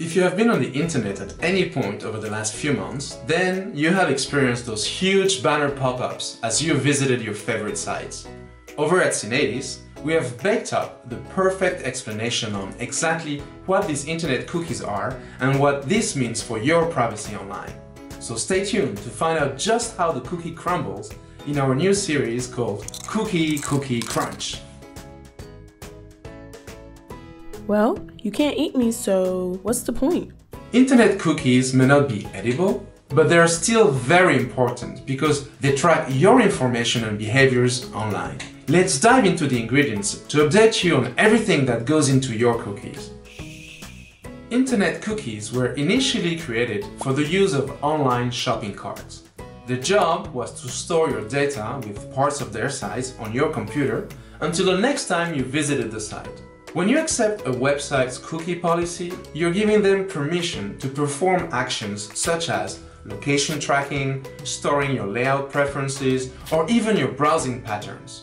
If you have been on the internet at any point over the last few months, then you have experienced those huge banner pop-ups as you visited your favorite sites. Over at Syneidis, we have baked up the perfect explanation on exactly what these internet cookies are and what this means for your privacy online. So stay tuned to find out just how the cookie crumbles in our new series called Cookie Cookie Crunch. Well, you can't eat me, so what's the point? Internet cookies may not be edible, but they are still very important because they track your information and behaviors online. Let's dive into the ingredients to update you on everything that goes into your cookies. Internet cookies were initially created for the use of online shopping carts. The job was to store your data with parts of their size on your computer until the next time you visited the site. When you accept a website's cookie policy, you're giving them permission to perform actions such as location tracking, storing your layout preferences, or even your browsing patterns.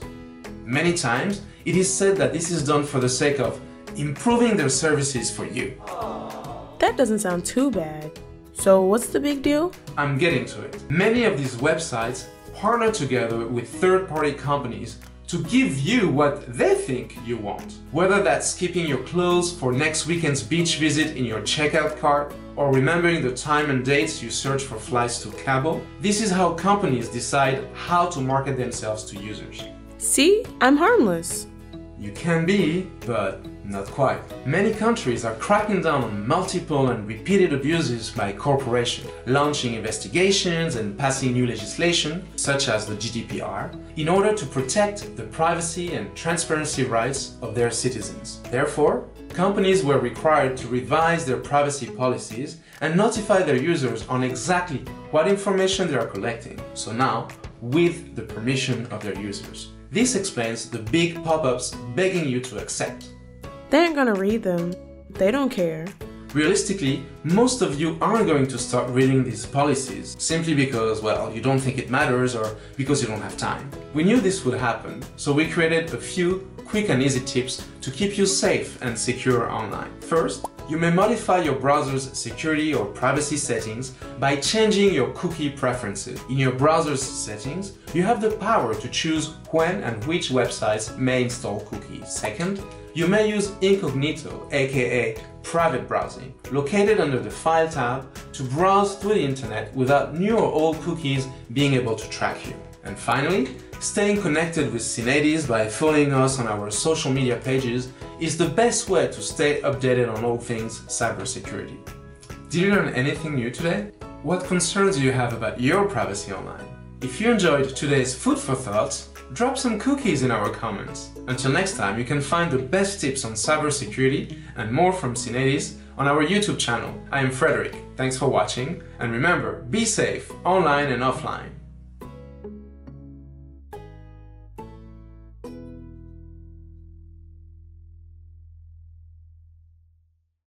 Many times, it is said that this is done for the sake of improving their services for you. That doesn't sound too bad. So what's the big deal? I'm getting to it. Many of these websites partner together with third-party companies to give you what they think you want. Whether that's keeping your clothes for next weekend's beach visit in your checkout cart, or remembering the time and dates you search for flights to Cabo, this is how companies decide how to market themselves to users. See, I'm harmless. You can be, but not quite. Many countries are cracking down on multiple and repeated abuses by corporations, launching investigations and passing new legislation, such as the GDPR, in order to protect the privacy and transparency rights of their citizens. Therefore, companies were required to revise their privacy policies and notify their users on exactly what information they are collecting. So now, with the permission of their users. This explains the big pop-ups begging you to accept. They ain't gonna read them. They don't care. Realistically, most of you aren't going to start reading these policies simply because, well, you don't think it matters or because you don't have time. We knew this would happen, so we created a few quick and easy tips to keep you safe and secure online. First, you may modify your browser's security or privacy settings by changing your cookie preferences. In your browser's settings, you have the power to choose when and which websites may install cookies. Second, you may use incognito, aka private browsing, located under the File tab to browse through the internet without new or old cookies being able to track you. And finally, staying connected with Syneidis by following us on our social media pages is the best way to stay updated on all things cybersecurity. Did you learn anything new today? What concerns do you have about your privacy online? If you enjoyed today's food for thought, drop some cookies in our comments. Until next time, you can find the best tips on cybersecurity and more from Syneidis on our YouTube channel. I am Frederic, thanks for watching, and remember, be safe, online and offline.